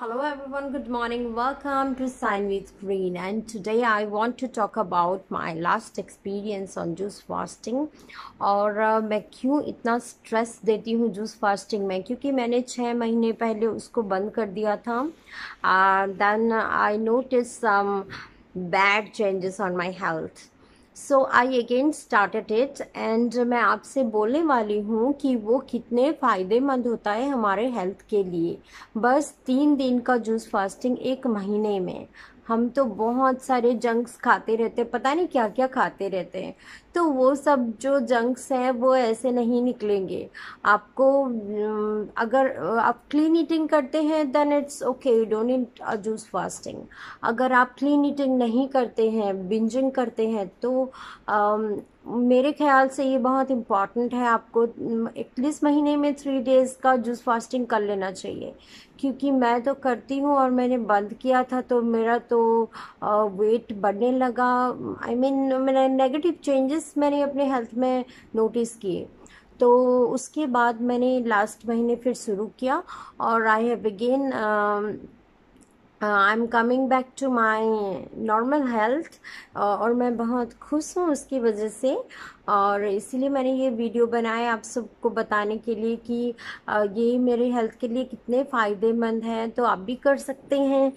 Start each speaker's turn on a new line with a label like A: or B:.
A: Hello everyone, good morning. Welcome to Sign with Green. And today I want to talk about my last experience on juice fasting. और uh, मैं क्यों इतना stress देती हूँ juice fasting में क्योंकि मैंने छः महीने पहले उसको बंद कर दिया था then I notice some bad changes on my health so I again started it and मैं आपसे बोलने वाली हूँ कि वो कितने फ़ायदेमंद होता है हमारे हेल्थ के लिए। बस तीन दिन का जूस फास्टिंग एक महीने में। हम तो बहुत सारे जंक्स खाते रहते हैं, पता नहीं क्या क्या खाते रहते हैं। तो वो सब जो जंक्स हैं, वो ऐसे नहीं निकलेंगे। आपको अगर आप क्लीन ईटिंग करते हैं then it's okay you don't need juice fasting अगर आप क्लीन ईटिंग नहीं करते हैं बिंजिंग करते हैं तो मेरे ख्याल से ये बहुत इंपॉर्टेंट है आपको इकतीस महीने में थ्री डेज़ का जूस फास्टिंग कर लेना चाहिए। क्योंकि मैं तो करती हूँ और मैंने बंद किया था तो मेरा तो वेट बढ़ने लगा। आई I मीन mean, मैंने नेगेटिव चेंजेस मैंने अपने हेल्थ में नोटिस किए। तो उसके बाद मैंने लास्ट महीने फिर शुरू किया और I have again I am coming back to my normal health और मैं बहुत खुश हूँ उसकी वजह से। और इसीलिए मैंने ये वीडियो बनाया आप सबको बताने के लिए कि ये मेरे हेल्थ के लिए कितने फ़ायदेमंद हैं तो आप भी कर सकते हैं।